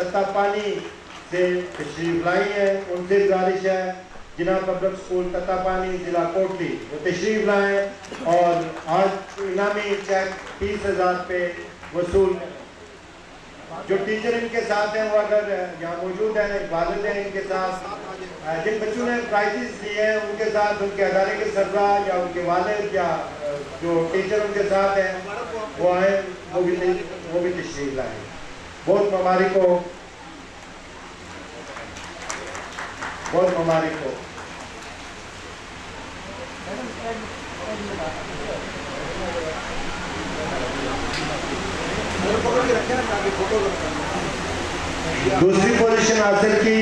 तत्ता पानी से तशरीफ़ लाई है उनसे गुजारिश है, जिला पब्लिक स्कूल तत्ता पानी, जिला कोटली, वो तशरीफ़ लाए और आज इनामी चेक तीस हज़ार पे वसूल जो टीचर इनके साथ हैं, वो अगर यहाँ मौजूद हैं वालद हैं इनके साथ जिन बच्चों ने प्राइजेस दिए हैं, उनके साथ उनके अदारे के सरबरा या उनके वालद या जो टीचर उनके साथ हैं, वो आए, वो भी वो भी तशरीफ़ लाए। बहुत मुबारक को बहुत मुबारक को दूसरी पोजीशन हासिल की।